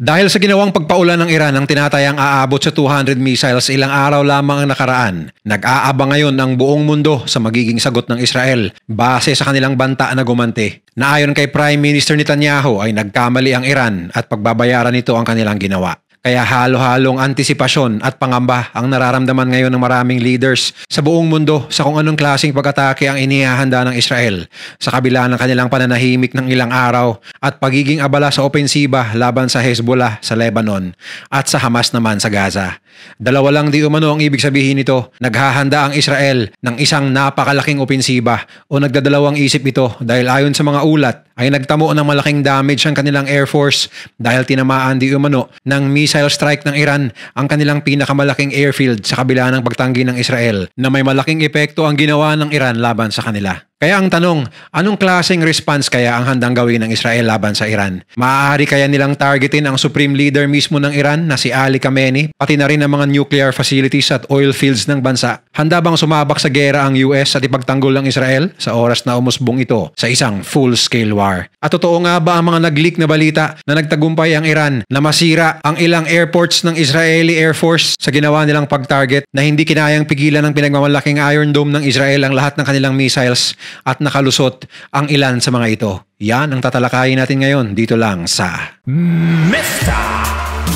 Dahil sa ginawang pagpaulan ng Iran ang tinatayang aabot sa 200 missiles ilang araw lamang ang nakaraan, nag-aabang ngayon ang buong mundo sa magiging sagot ng Israel base sa kanilang banta na gumante. Na ayon kay Prime Minister Netanyahu ay nagkamali ang Iran at pagbabayaran nito ang kanilang ginawa. Kaya halo-halong antisipasyon at pangamba ang nararamdaman ngayon ng maraming leaders sa buong mundo sa kung anong klaseng pag-atake ang inihahanda ng Israel sa kabila ng kanilang pananahimik ng ilang araw at pagiging abala sa opensiba laban sa Hezbollah sa Lebanon at sa Hamas naman sa Gaza. Dalawa lang di umano ang ibig sabihin nito. Naghahanda ang Israel ng isang napakalaking opensiba o nagdadalawang isip ito dahil ayon sa mga ulat ay nagtamo ng malaking damage ang kanilang Air Force dahil tinamaan di umano ng missile strike ng Iran ang kanilang pinakamalaking airfield sa kabila ng pagtanggi ng Israel na may malaking epekto ang ginawa ng Iran laban sa kanila. Kaya ang tanong, anong klaseng response kaya ang handang gawin ng Israel laban sa Iran? Maaari kaya nilang targetin ang supreme leader mismo ng Iran na si Ali Khamenei, pati na rin ang mga nuclear facilities at oil fields ng bansa? Handa bang sumabak sa gera ang US at ipagtanggol ng Israel sa oras na umusbong ito sa isang full-scale war? At totoo nga ba ang mga nag-leak na balita na nagtagumpay ang Iran na masira ang ilang airports ng Israeli Air Force sa ginawa nilang pag-target na hindi kinayang pigilan ng pinagmamalaking Iron Dome ng Israel ang lahat ng kanilang missiles at nakalusot ang ilan sa mga ito. Yan ang tatalakayin natin ngayon dito lang sa Mr.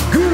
Good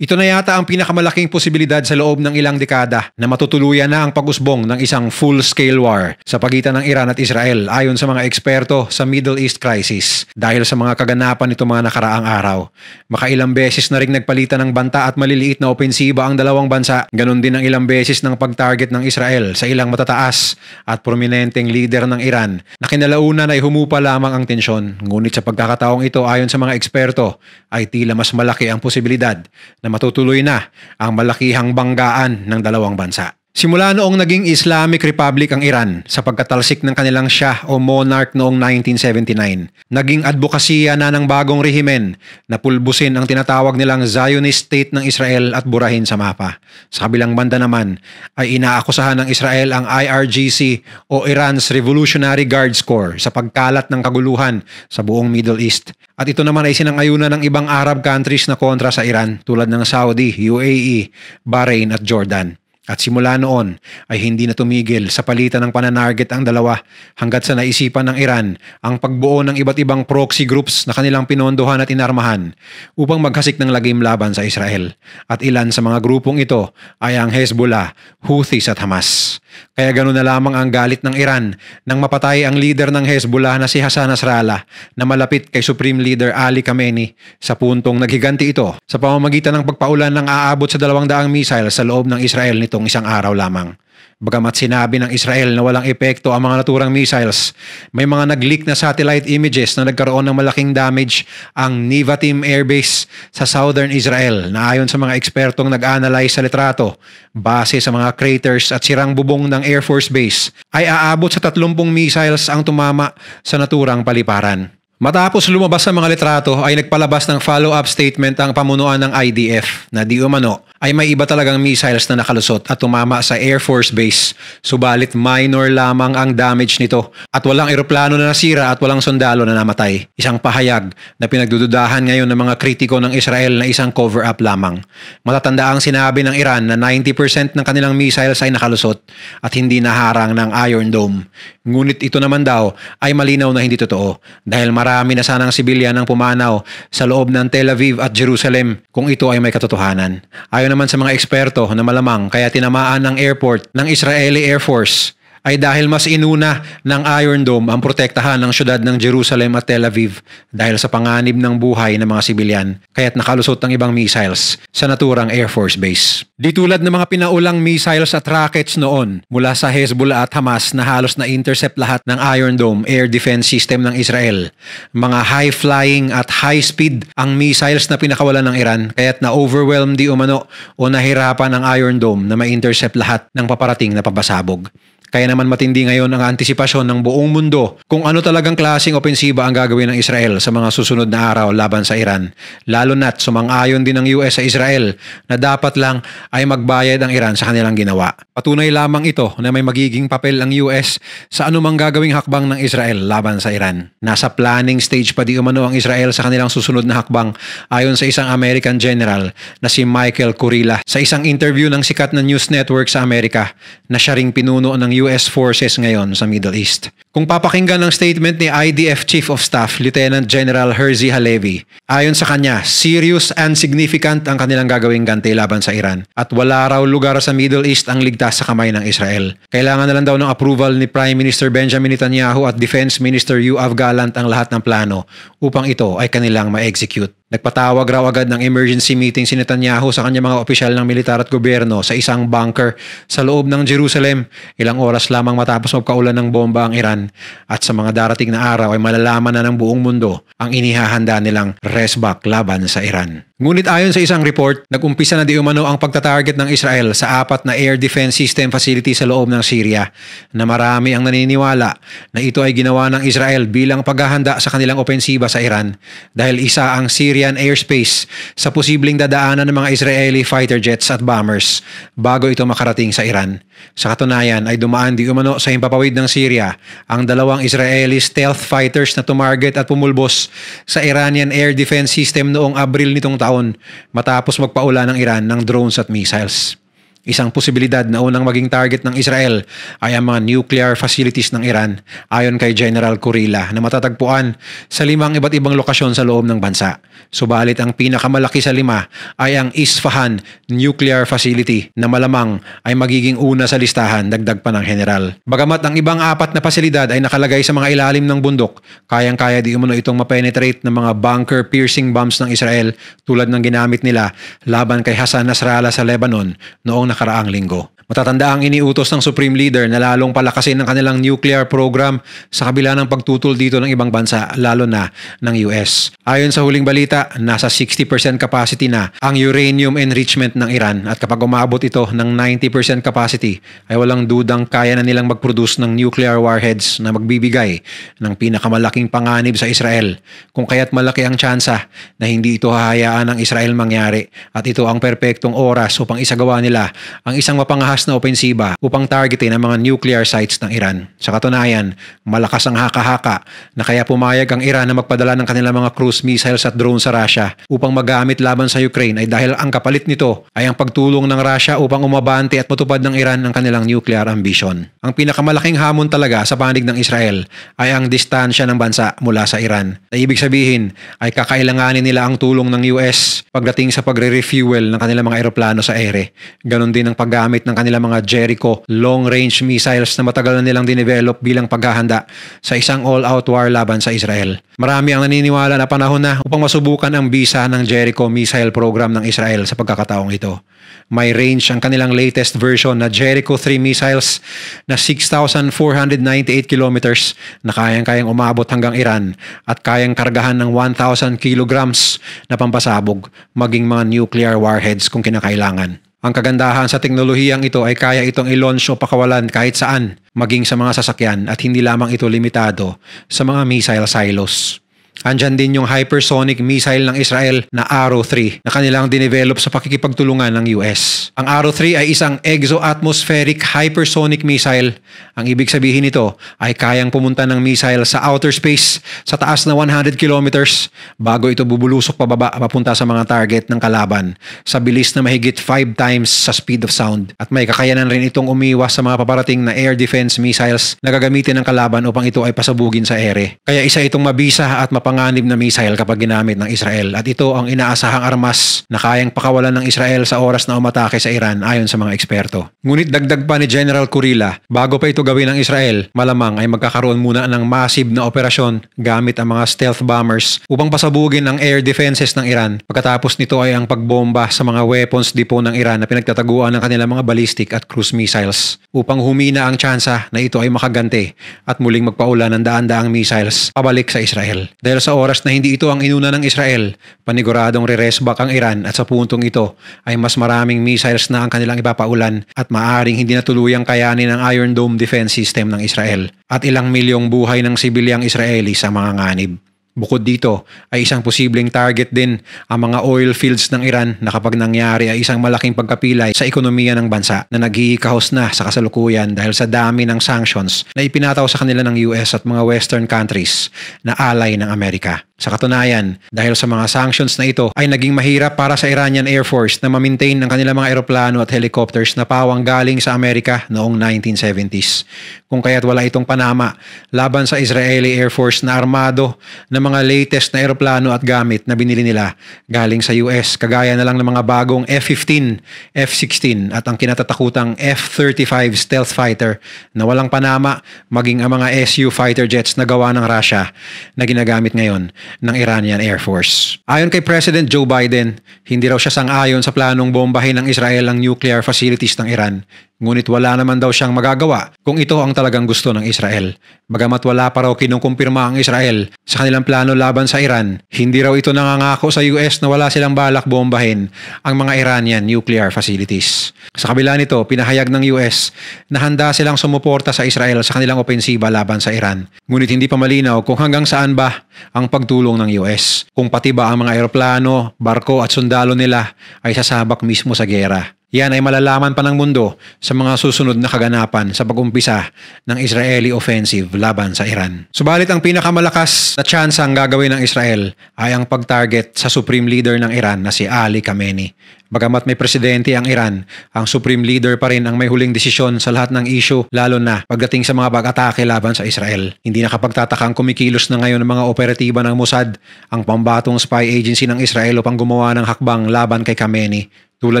Ito na yata ang pinakamalaking posibilidad sa loob ng ilang dekada na matutuluyan na ang pag-usbong ng isang full-scale war sa pagitan ng Iran at Israel ayon sa mga eksperto sa Middle East crisis dahil sa mga kaganapan nito mga nakaraang araw. Makailang beses na rin nagpalitan ng banta at maliliit na opensiba ang dalawang bansa. Ganon din ang ilang beses ng pag-target ng Israel sa ilang matataas at prominenteng leader ng Iran na kinalaunan ay humupa lamang ang tensyon. Ngunit sa pagkakataong ito ayon sa mga eksperto ay tila mas malaki ang posibilidad na matutuloy na ang malakihang banggaan ng dalawang bansa. Simula noong naging Islamic Republic ang Iran sa pagkatalsik ng kanilang Shah o monarch noong 1979, naging advokasya na ng bagong rehimen na pulbusin ang tinatawag nilang Zionist State ng Israel at burahin sa mapa. Sa kabilang banda naman ay inaakusahan ng Israel ang IRGC o Iran's Revolutionary Guards Corps sa pagkalat ng kaguluhan sa buong Middle East. At ito naman ay sinangayunan ng ibang Arab countries na kontra sa Iran tulad ng Saudi, UAE, Bahrain at Jordan. At simula noon ay hindi na tumigil sa palitan ng pananarget ang dalawa hanggat sa naisipan ng Iran ang pagbuo ng iba't ibang proxy groups na kanilang pinondohan at inarmahan upang maghasik ng lagim laban sa Israel. At ilan sa mga grupong ito ay ang Hezbollah, Houthis at Hamas. Kaya ganoon na lamang ang galit ng Iran nang mapatay ang leader ng Hezbollah na si Hassan Nasrallah na malapit kay Supreme Leader Ali Khamenei sa puntong naghiganti ito sa pamamagitan ng pagpaulan ng aabot sa dalawang daang missile sa loob ng Israel nitong isang araw lamang. Bagamat sinabi ng Israel na walang epekto ang mga naturang missiles, may mga nag-leak na satellite images na nagkaroon ng malaking damage ang Nevatim Airbase sa southern Israel na ayon sa mga ekspertong nag-analyze sa litrato base sa mga craters at sirang bubong ng Air Force Base ay aabot sa 30 missiles ang tumama sa naturang paliparan. Matapos lumabas sa mga litrato ay nagpalabas ng follow-up statement ang pamunuan ng IDF na di umano ay may iba talagang missiles na nakalusot at tumama sa Air Force Base. Subalit minor lamang ang damage nito at walang eroplano na nasira at walang sundalo na namatay. Isang pahayag na pinagdududahan ngayon ng mga kritiko ng Israel na isang cover-up lamang. Matatanda ang sinabi ng Iran na 90% ng kanilang missiles ay nakalusot at hindi naharang ng Iron Dome. Ngunit ito naman daw ay malinaw na hindi totoo dahil marami na sanang sibilyan ang pumanaw sa loob ng Tel Aviv at Jerusalem kung ito ay may katotohanan. Ayon naman sa mga eksperto na malamang kaya tinamaan ng airport ng Israeli Air Force ay dahil mas inuna ng Iron Dome ang protektahan ng syudad ng Jerusalem at Tel Aviv dahil sa panganib ng buhay ng mga sibilyan kaya't nakalusot ang ibang missiles sa naturang Air Force Base. Di tulad ng mga pinaulang missiles at rockets noon mula sa Hezbollah at Hamas na halos na intercept lahat ng Iron Dome air defense system ng Israel. Mga high-flying at high-speed ang missiles na pinakawalan ng Iran kaya't na-overwhelm di umano o nahirapan ang Iron Dome na ma-intercept lahat ng paparating na pabasabog. Kaya naman matindi ngayon ang antisipasyon ng buong mundo kung ano talagang klaseng opensiba ang gagawin ng Israel sa mga susunod na araw laban sa Iran. Lalo na't sumang-ayon din ng US sa Israel na dapat lang ay magbayad ang Iran sa kanilang ginawa. Patunay lamang ito na may magiging papel ang US sa anumang gagawing hakbang ng Israel laban sa Iran. Nasa planning stage pa di umano ang Israel sa kanilang susunod na hakbang ayon sa isang American general na si Michael Kurila sa isang interview ng sikat na news network sa Amerika na siya ring pinuno ng US forces ngayon sa Middle East. Kung papakinggan ng statement ni IDF Chief of Staff Lieutenant General Herzi Halevi, ayon sa kanya, serious and significant ang kanilang gagawing ganti laban sa Iran at wala raw lugar sa Middle East ang ligtas sa kamay ng Israel. Kailangan na lang daw ng approval ni Prime Minister Benjamin Netanyahu at Defense Minister Yoav Gallant ang lahat ng plano upang ito ay kanilang ma-execute. Nagpatawag raw agad ng emergency meeting si Netanyahu sa kanyang mga opisyal ng militar at gobyerno sa isang bunker sa loob ng Jerusalem. Ilang oras lamang matapos magkaulan ng bomba ang Iran. At sa mga darating na araw ay malalaman na ng buong mundo ang inihahanda nilang resback laban sa Iran. Ngunit ayon sa isang report, nag-umpisa na di umano ang pagtatarget ng Israel sa apat na air defense system facility sa loob ng Syria. Na marami ang naniniwala na ito ay ginawa ng Israel bilang paghahanda sa kanilang opensiba sa Iran dahil isa ang Syrian airspace sa posibleng dadaanan ng mga Israeli fighter jets at bombers bago ito makarating sa Iran. Sa katunayan ay dumaan di umano sa himpapawid ng Syria ang dalawang Israeli stealth fighters na tumarget at pumulbos sa Iranian air defense system noong Abril nitong taon matapos magpaula ng Iran ng drones at missiles. Isang posibilidad na unang maging target ng Israel ay ang mga nuclear facilities ng Iran ayon kay General Kurila na matatagpuan sa limang iba't ibang lokasyon sa loob ng bansa. Subalit ang pinakamalaki sa lima ay ang Isfahan Nuclear Facility na malamang ay magiging una sa listahan dagdag pa ng general. Bagamat ang ibang apat na pasilidad ay nakalagay sa mga ilalim ng bundok, kayang-kaya di umano itong mapenetrate ng mga bunker piercing bombs ng Israel tulad ng ginamit nila laban kay Hassan Nasrallah sa Lebanon noong nakaraang linggo. Matatanda ang iniutos ng Supreme Leader na lalong palakasin ang kanilang nuclear program sa kabila ng pagtutol dito ng ibang bansa, lalo na ng US. Ayon sa huling balita, nasa 60% capacity na ang uranium enrichment ng Iran at kapag umabot ito ng 90% capacity, ay walang dudang kaya na nilang mag-produce ng nuclear warheads na magbibigay ng pinakamalaking panganib sa Israel. Kung kaya't malaki ang tsansa na hindi ito hahayaan ng Israel mangyari at ito ang perpektong oras upang isagawa nila ang isang mapangahas malakas na opensiba upang targetin ang mga nuclear sites ng Iran. Sa katunayan, malakas ang haka-haka na kaya pumayag ang Iran na magpadala ng kanilang mga cruise missiles at drones sa Russia upang magamit laban sa Ukraine ay dahil ang kapalit nito ay ang pagtulong ng Russia upang umabante at matupad ng Iran ang kanilang nuclear ambition. Ang pinakamalaking hamon talaga sa panig ng Israel ay ang distansya ng bansa mula sa Iran. Na ibig sabihin ay kakailanganin nila ang tulong ng US pagdating sa pagre-refuel ng kanilang mga eroplano sa ere. Ganon din ang paggamit ng kanilang mga Jericho long-range missiles na matagal na nilang dinevelop bilang paghahanda sa isang all-out war laban sa Israel. Marami ang naniniwala na panahon na upang masubukan ang bisa ng Jericho missile program ng Israel sa pagkakataong ito. May range ang kanilang latest version na Jericho 3 missiles na 6,498 kilometers na kayang-kayang umabot hanggang Iran at kayang kargahan ng 1,000 kilograms na pampasabog maging mga nuclear warheads kung kinakailangan. Ang kagandahan sa teknolohiyang ito ay kaya itong i-launch o pakawalan kahit saan, maging sa mga sasakyan at hindi lamang ito limitado sa mga missile silos. Andyan din yung hypersonic missile ng Israel na Arrow 3 na kanilang dinevelop sa pakikipagtulungan ng US. Ang Arrow 3 ay isang exo-atmospheric hypersonic missile. Ang ibig sabihin nito ay kayang pumunta ng missile sa outer space sa taas na 100 kilometers bago ito bubulusok pababa papunta sa mga target ng kalaban sa bilis na mahigit 5 times sa speed of sound. At may kakayanan rin itong umiwas sa mga paparating na air defense missiles na gagamitin ng kalaban upang ito ay pasabugin sa ere. Kaya isa itong mabisa at mapanganib na missile kapag ginamit ng Israel at ito ang inaasahang armas na kayang pakawalan ng Israel sa oras na umatake sa Iran ayon sa mga eksperto. Ngunit dagdag pa ni General Kurila, bago pa ito gawin ng Israel, malamang ay magkakaroon muna ng massive na operasyon gamit ang mga stealth bombers upang pasabugin ang air defenses ng Iran. Pagkatapos nito ay ang pagbomba sa mga weapons depot ng Iran na pinagtataguan ng kanilang mga ballistic at cruise missiles upang humina ang tsansa na ito ay makagante at muling magpaula ng daan-daang missiles pabalik sa Israel. Dahil Dahil sa oras na hindi ito ang inuna ng Israel, paniguradong re-resback ang Iran at sa puntong ito ay mas maraming missiles na ang kanilang ipapaulan at maaring hindi na tuluyang kayanin ang Iron Dome defense system ng Israel at ilang milyong buhay ng sibilyang Israeli sa mga nganib. Bukod dito ay isang posibleng target din ang mga oil fields ng Iran na kapag nangyari ay isang malaking pagkapilay sa ekonomiya ng bansa na nagkikahos na sa kasalukuyan dahil sa dami ng sanctions na ipinataw sa kanila ng US at mga western countries na alay ng Amerika. Sa katunayan, dahil sa mga sanctions na ito ay naging mahirap para sa Iranian Air Force na ma-maintain ang kanilang mga eroplano at helicopters na pawang galing sa Amerika noong 1970s. Kung kaya't wala itong panama laban sa Israeli Air Force na armado ng mga latest na eroplano at gamit na binili nila galing sa US kagaya na lang ng mga bagong F-15, F-16 at ang kinatatakutang F-35 stealth fighter na walang panama maging ang mga SU fighter jets na gawa ng Russia na ginagamit ngayon ng Iranian Air Force. Ayon kay President Joe Biden, hindi raw siya sang-ayon sa planong bombahin ng Israel ang nuclear facilities ng Iran. Ngunit wala naman daw siyang magagawa kung ito ang talagang gusto ng Israel. Bagamat wala pa raw kinukumpirma ang Israel sa kanilang plano laban sa Iran, hindi raw ito nangangako sa US na wala silang balak bombahin ang mga Iranian nuclear facilities. Sa kabila nito, pinahayag ng US na handa silang sumuporta sa Israel sa kanilang opensiba laban sa Iran. Ngunit hindi pa malinaw kung hanggang saan ba ang pagtulong ng US. Kung pati ba ang mga eroplano, barko at sundalo nila ay sasabak mismo sa gera. Yan ay malalaman pa ng mundo sa mga susunod na kaganapan sa pag-umpisa ng Israeli offensive laban sa Iran. Subalit ang pinakamalakas na chance ang gagawin ng Israel ay ang pag-target sa supreme leader ng Iran na si Ali Khamenei. Bagamat may presidente ang Iran, ang supreme leader pa rin ang may huling desisyon sa lahat ng issue lalo na pagdating sa mga pag-atake laban sa Israel. Hindi nakapagtatakang kumikilos na ngayon ng mga operatiba ng Mossad, ang pambatong spy agency ng Israel upang gumawa ng hakbang laban kay Khamenei tulad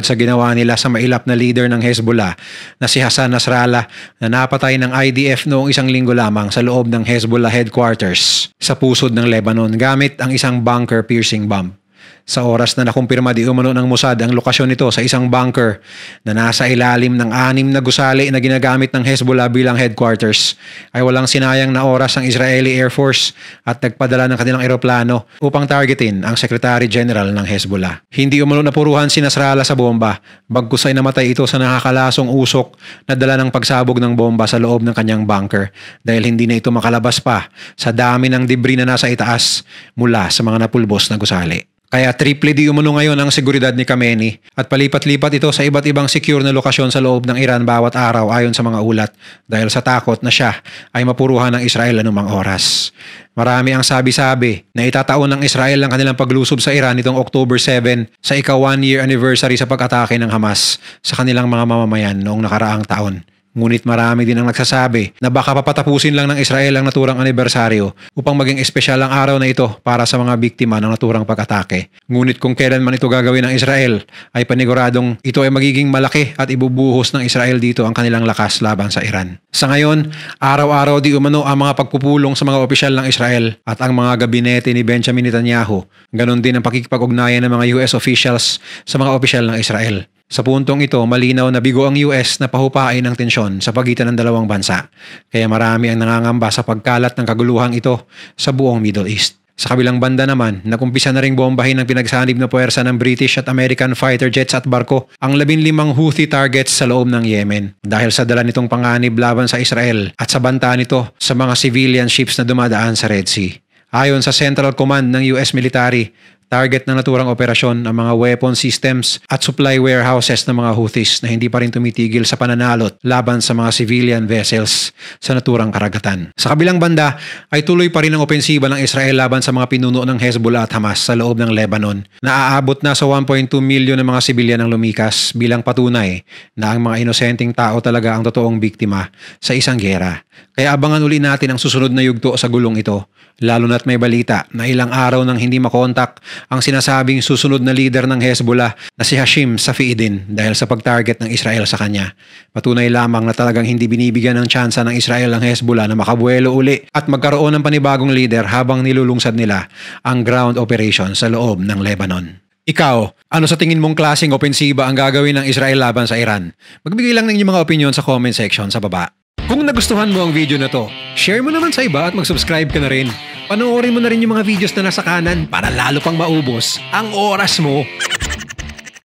sa ginawa nila sa mailap na leader ng Hezbollah na si Hassan Nasrallah na napatay ng IDF noong isang linggo lamang sa loob ng Hezbollah headquarters sa pusod ng Lebanon gamit ang isang bunker piercing bomb. Sa oras na nakumpirma di umano ng Mossad ang lokasyon nito sa isang bunker na nasa ilalim ng anim na gusali na ginagamit ng Hezbollah bilang headquarters, ay walang sinayang na oras ang Israeli Air Force at nagpadala ng kanilang eroplano upang targetin ang Secretary General ng Hezbollah. Hindi umano napuruhan si Nasrallah sa bomba, bagkus ay namatay ito sa nakakalasong usok na dala ng pagsabog ng bomba sa loob ng kanyang bunker dahil hindi na ito makalabas pa sa dami ng debris na nasa itaas mula sa mga napulbos na gusali. Kaya triple di umano ngayon ang seguridad ni Khamenei at palipat-lipat ito sa iba't ibang secure na lokasyon sa loob ng Iran bawat araw ayon sa mga ulat dahil sa takot na siya ay mapuruhan ng Israel anumang oras. Marami ang sabi-sabi na itataon ng Israel ang kanilang paglusob sa Iran nitong October 7 sa ika one year anniversary sa pag-atake ng Hamas sa kanilang mga mamamayan noong nakaraang taon. Ngunit marami din ang nagsasabi na baka papatapusin lang ng Israel ang naturang anibersaryo upang maging espesyal ang araw na ito para sa mga biktima ng naturang pag-atake. Ngunit kung kailan man ito gagawin ng Israel, ay paniguradong ito ay magiging malaki at ibubuhos ng Israel dito ang kanilang lakas laban sa Iran. Sa ngayon, araw-araw di umano ang mga pagpupulong sa mga opisyal ng Israel at ang mga gabinete ni Benjamin Netanyahu. Ganon din ang pakikipag-ugnayan ng mga US officials sa mga opisyal ng Israel. Sa puntong ito, malinaw na bigo ang US na pahupain ang tensyon sa pagitan ng dalawang bansa. Kaya marami ang nangangamba sa pagkalat ng kaguluhang ito sa buong Middle East. Sa kabilang banda naman, nakumpisa na ring bombahin ng pinagsanib na puwersa ng British at American fighter jets at barko ang 15 Houthi targets sa loob ng Yemen dahil sa dala nitong panganib laban sa Israel at sa banta nito sa mga civilian ships na dumadaan sa Red Sea. Ayon sa Central Command ng US Military, Target ng naturang operasyon ang mga weapon systems at supply warehouses ng mga Houthis na hindi pa rin tumitigil sa pananalot laban sa mga civilian vessels sa naturang karagatan. Sa kabilang banda ay tuloy pa rin ang opensiba ng Israel laban sa mga pinuno ng Hezbollah at Hamas sa loob ng Lebanon na aabot na sa 1.2 milyon ng mga sibilyan ng lumikas bilang patunay na ang mga inosenteng tao talaga ang totoong biktima sa isang gera. Kaya abangan uli natin ang susunod na yugto sa gulong ito lalo na't may balita na ilang araw nang hindi makontak ang sinasabing susunod na leader ng Hezbollah na si Hashim Safiedin dahil sa pag-target ng Israel sa kanya. Patunay lamang na talagang hindi binibigyan ng tsansa ng Israel ang Hezbollah na makabuelo uli at magkaroon ng panibagong leader habang nilulungsad nila ang ground operation sa loob ng Lebanon. Ikaw, ano sa tingin mong klaseng opensiba ang gagawin ng Israel laban sa Iran? Magbigay lang ng inyong mga opinion sa comment section sa baba. Kung nagustuhan mo ang video na to, share mo naman sa iba at mag-subscribe ka na rin Panoorin mo na rin yung mga videos na nasa kanan para lalo pang maubos ang oras mo.